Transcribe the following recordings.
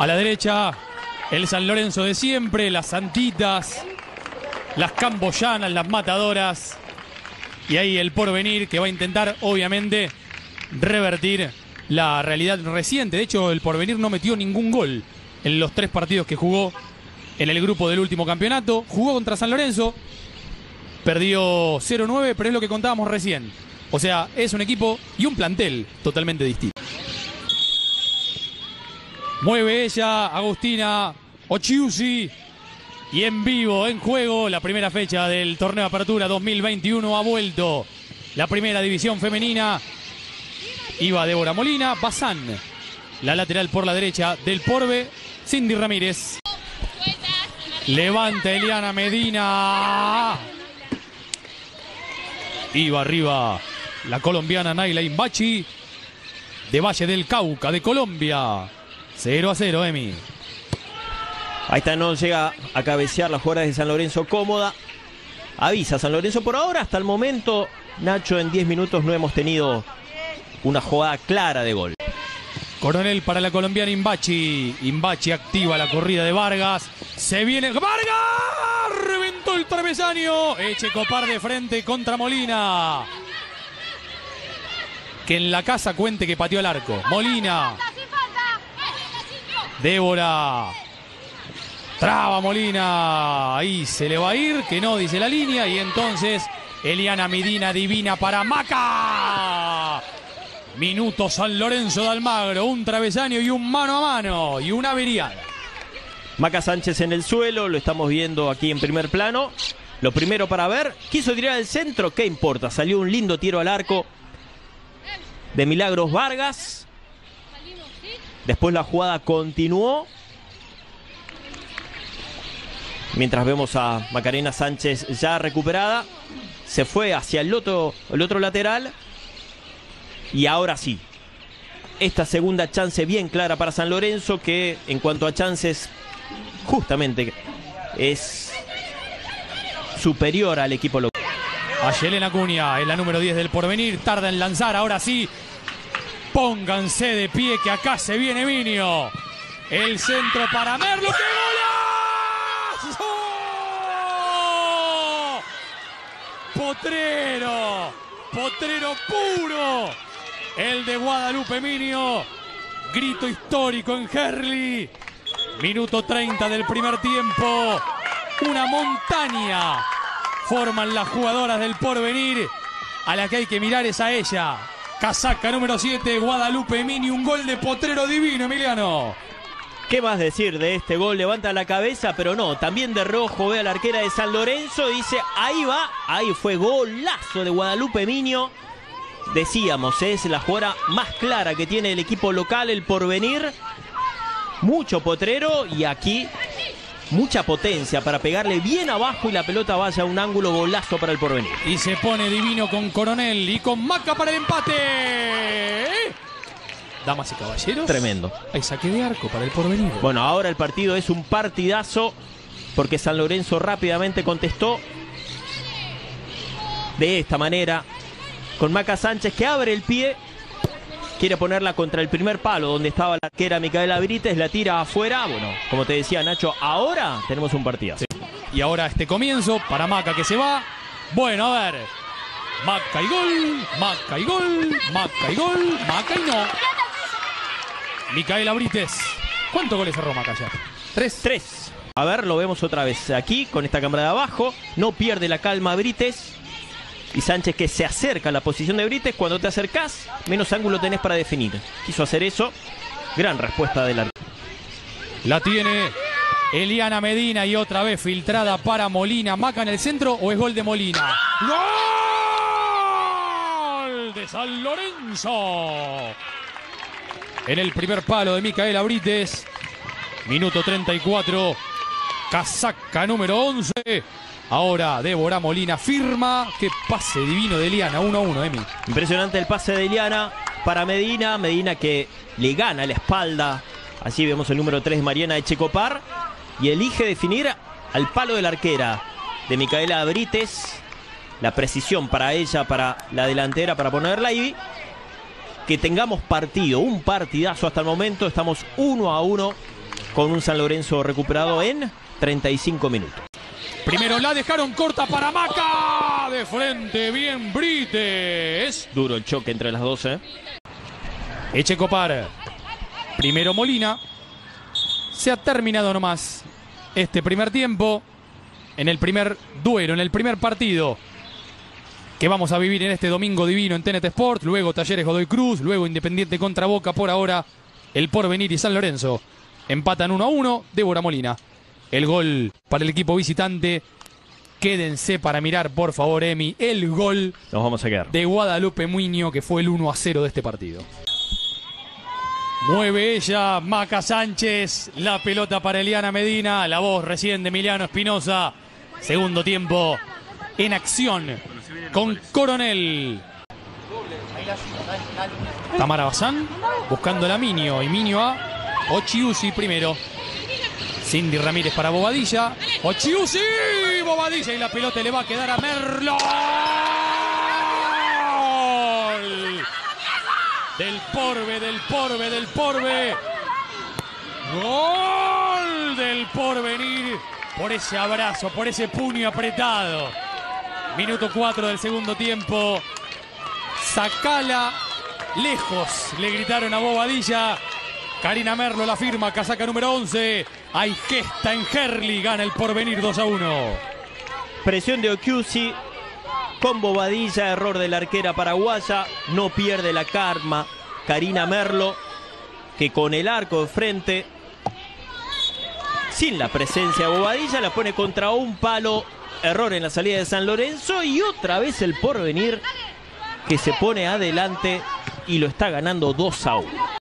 A la derecha, el San Lorenzo de siempre, las Santitas, las Camboyanas, las Matadoras. Y ahí el porvenir que va a intentar, obviamente, revertir la realidad reciente. De hecho, el porvenir no metió ningún gol en los tres partidos que jugó en el grupo del último campeonato. Jugó contra San Lorenzo, perdió 0-9, pero es lo que contábamos recién. O sea, es un equipo y un plantel totalmente distinto. Mueve ella, Agustina Ochiusi. Y en vivo, en juego, la primera fecha del torneo Apertura 2021 ha vuelto. La primera división femenina. Iba Débora Molina, Bazán. La lateral por la derecha del Porbe, Cindy Ramírez. Levanta Eliana Medina. Iba arriba la colombiana Naila Imbachi. De Valle del Cauca, de Colombia. 0 a 0, Emi. Ahí está, no llega a cabecear las jugadoras de San Lorenzo cómoda. Avisa San Lorenzo por ahora, hasta el momento, Nacho, en 10 minutos no hemos tenido una jugada clara de gol. Coronel para la colombiana Imbachi. Imbachi activa la corrida de Vargas. Se viene. ¡Vargas! Reventó el travesaño. Eche copar de frente contra Molina. Que en la casa cuente que pateó el arco. Molina. Débora. Traba Molina. Ahí se le va a ir. Que no, dice la línea. Y entonces Eliana Medina divina para Maca. Minuto San Lorenzo de Almagro. Un travesaño y un mano a mano. Y una averiada. Maca Sánchez en el suelo, lo estamos viendo aquí en primer plano. Lo primero para ver, quiso tirar al centro, ¿qué importa? Salió un lindo tiro al arco de Milagros Vargas. Después la jugada continuó. Mientras vemos a Macarena Sánchez ya recuperada. Se fue hacia el otro, el otro lateral. Y ahora sí. Esta segunda chance bien clara para San Lorenzo que en cuanto a chances justamente es superior al equipo local. A Yelena Cuña, es la número 10 del porvenir. Tarda en lanzar, ahora sí. Pónganse de pie que acá se viene Minio. El centro para Merlo. ¡Qué golazo! Potrero. Potrero puro. El de Guadalupe Minio. Grito histórico en Herli. Minuto 30 del primer tiempo. Una montaña forman las jugadoras del porvenir. A la que hay que mirar es a ella. Casaca número 7, Guadalupe Mini. Un gol de potrero divino, Emiliano. ¿Qué más decir de este gol? Levanta la cabeza, pero no. También de rojo ve a la arquera de San Lorenzo dice, ahí va. Ahí fue golazo de Guadalupe Minio. Decíamos, es la jugada más clara que tiene el equipo local, el porvenir. Mucho potrero y aquí mucha potencia para pegarle bien abajo y la pelota vaya a un ángulo golazo para el porvenir. Y se pone divino con Coronel y con Maca para el empate. Damas y caballeros. Tremendo. Hay saque de arco para el porvenir. Bueno, ahora el partido es un partidazo porque San Lorenzo rápidamente contestó de esta manera con Maca Sánchez que abre el pie quiere ponerla contra el primer palo donde estaba la arquera Micaela Brites, la tira afuera. Bueno, como te decía Nacho, ahora tenemos un partido. Sí. Y ahora este comienzo para Maca que se va. Bueno, a ver. Maca y gol, Maca y gol, Maca y gol, Maca y no. Micaela Brites. ¿Cuántos goles cerró Maca ya? Tres. Tres. A ver, lo vemos otra vez aquí con esta cámara de abajo. No pierde la calma Brites. Y Sánchez que se acerca a la posición de Brites. Cuando te acercás, menos ángulo tenés para definir. Quiso hacer eso. Gran respuesta de la... La tiene Eliana Medina y otra vez filtrada para Molina. Maca en el centro o es gol de Molina. ¡Gol de San Lorenzo! En el primer palo de Micaela Brites. Minuto 34. Casaca número 11. Ahora Débora Molina firma. Qué pase divino de Eliana. 1 a 1, Emi. Impresionante el pase de Eliana para Medina. Medina que le gana la espalda. Así vemos el número 3 Mariana Echecopar. Y elige definir al palo de la arquera de Micaela Brites. La precisión para ella, para la delantera, para ponerla y que tengamos partido, un partidazo hasta el momento. Estamos 1 a 1 con un San Lorenzo recuperado en 35 minutos. Primero la dejaron corta para Maca. De frente, bien Brites. Duro el choque entre las dos. ¿eh? Eche Copar. Primero Molina. Se ha terminado nomás este primer tiempo. En el primer duelo, en el primer partido que vamos a vivir en este domingo divino en TNT Sport. Luego Talleres Godoy Cruz. Luego Independiente contra Boca. Por ahora, el Porvenir y San Lorenzo empatan 1 a 1. Débora Molina. El gol para el equipo visitante. Quédense para mirar, por favor, Emi, el gol Nos vamos a quedar. de Guadalupe Muño, que fue el 1 a 0 de este partido. Mueve ella, Maca Sánchez, la pelota para Eliana Medina, la voz recién de Emiliano Espinosa. Segundo tiempo en acción con Coronel. Tamara Bazán buscando a Minio y Minio a Ochiusi primero. Cindy Ramírez para Bobadilla. Ochiusi, Bobadilla y la pelota le va a quedar a Merlo. Del Porbe, del Porbe, del Porbe. Gol del Porvenir por ese abrazo, por ese puño apretado. Minuto 4 del segundo tiempo. Sacala lejos, le gritaron a Bobadilla. Karina Merlo la firma, casaca número 11. Hay gesta en Herli, gana el porvenir 2 a 1. Presión de Okiusi con bobadilla, error de la arquera paraguaya, no pierde la karma Karina Merlo, que con el arco de frente, sin la presencia de bobadilla, la pone contra un palo, error en la salida de San Lorenzo y otra vez el porvenir que se pone adelante y lo está ganando 2 a 1.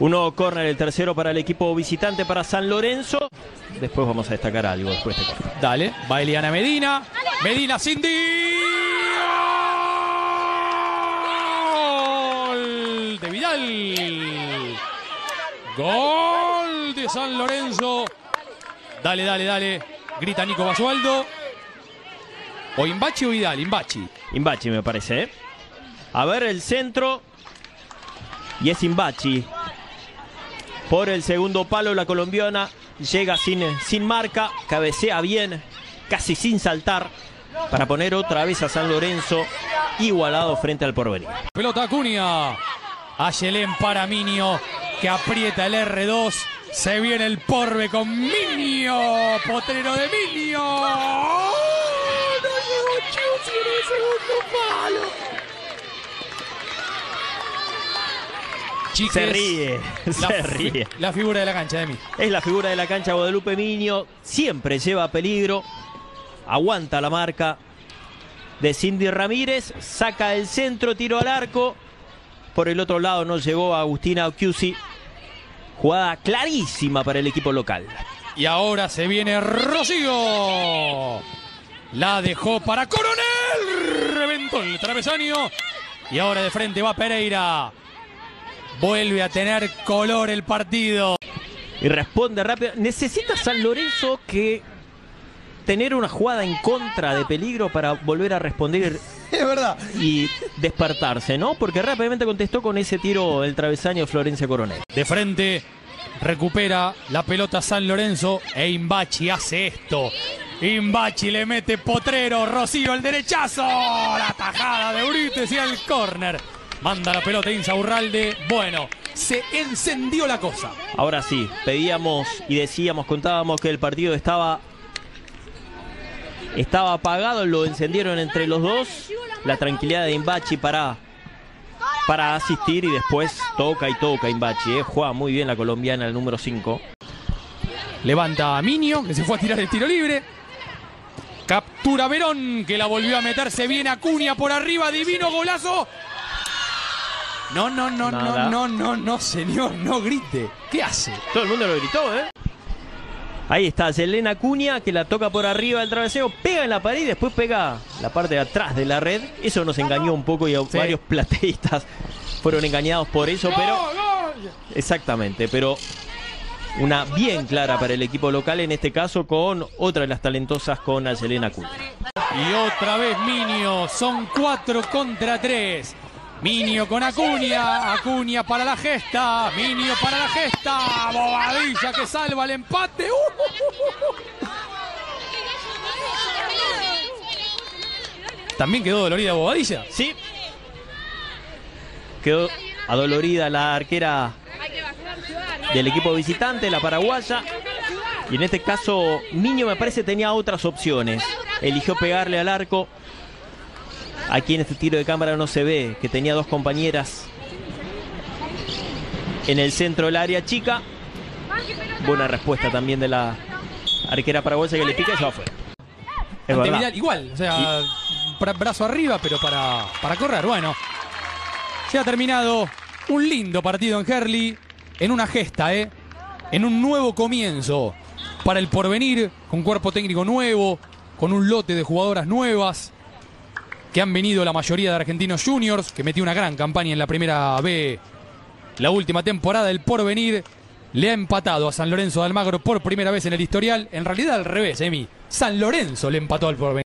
Un nuevo córner, el tercero para el equipo visitante para San Lorenzo. Después vamos a destacar algo después de córner. Dale, va Eliana Medina. Medina Cindy. Gol de Vidal. Gol de San Lorenzo. Dale, dale, dale. Grita Nico Basualdo. O Imbachi o Vidal, Imbachi. Imbachi me parece, ¿eh? A ver el centro. Y es Imbachi. Por el segundo palo la colombiana llega sin, sin marca, cabecea bien, casi sin saltar, para poner otra vez a San Lorenzo igualado frente al porvenir. Pelota Acuña. Ayelén para Minio, que aprieta el R2. Se viene el porbe con Minio. Potrero de Minio. No llegó en el segundo palo. Chiques, Se ríe, la, se ríe. la figura de la cancha de mí. Es la figura de la cancha Guadalupe Miño, siempre lleva peligro, aguanta la marca de Cindy Ramírez, saca el centro, tiro al arco. Por el otro lado no llegó Agustina Occhiusi. Jugada clarísima para el equipo local. Y ahora se viene Rocío. La dejó para Coronel. Reventó el travesaño. Y ahora de frente va Pereira. Vuelve a tener color el partido. Y responde rápido. Necesita San Lorenzo que tener una jugada en contra de peligro para volver a responder Es verdad. y despertarse, ¿no? Porque rápidamente contestó con ese tiro el travesaño Florencia Coronel. De frente recupera la pelota San Lorenzo e Imbachi hace esto. Imbachi le mete potrero, Rocío el derechazo, la tajada de Urites y el córner. Manda la pelota Insaurralde. Bueno, se encendió la cosa. Ahora sí, pedíamos y decíamos, contábamos que el partido estaba estaba apagado, lo encendieron entre los dos. La tranquilidad de Imbachi para para asistir y después toca y toca Imbachi, ¿eh? juega muy bien la colombiana el número 5. Levanta a Minio, que se fue a tirar el tiro libre. Captura Verón, que la volvió a meterse bien Acuña por arriba. Divino golazo. No, no, no, Nada. no, no, no, no, señor, no grite. ¿Qué hace? Todo el mundo lo gritó, ¿eh? Ahí está Selena Cuña que la toca por arriba del traveseo, pega en la pared y después pega la parte de atrás de la red. Eso nos engañó un poco y Sí. varios plateístas fueron engañados por eso, pero exactamente, pero una bien clara para el equipo local en este caso con otra de las talentosas con Selena Cuña. Y otra vez Minio, son cuatro contra tres. Minio con Acuña, Acuña para la gesta, Minio para la gesta, Bobadilla que salva el empate. ¡Uh! También quedó dolorida Bobadilla. Sí. Quedó adolorida la arquera del equipo visitante, la paraguaya. Y en este caso, Niño me parece tenía otras opciones. Eligió pegarle al arco. Aquí en este tiro de cámara no se ve que tenía dos compañeras en el centro del área chica. Buena respuesta también de la arquera paraguaya que le pica y se va afuera. Es Ante verdad. Vidal, igual, o sea, bra- brazo arriba, pero para, para correr. Bueno, se ha terminado un lindo partido en Herley, en una gesta, ¿eh? En un nuevo comienzo para el porvenir, con cuerpo técnico nuevo, con un lote de jugadoras nuevas, que han venido la mayoría de argentinos juniors, que metió una gran campaña en la primera B la última temporada. El porvenir le ha empatado a San Lorenzo de Almagro por primera vez en el historial. En realidad al revés, Emi. San Lorenzo le empató al porvenir.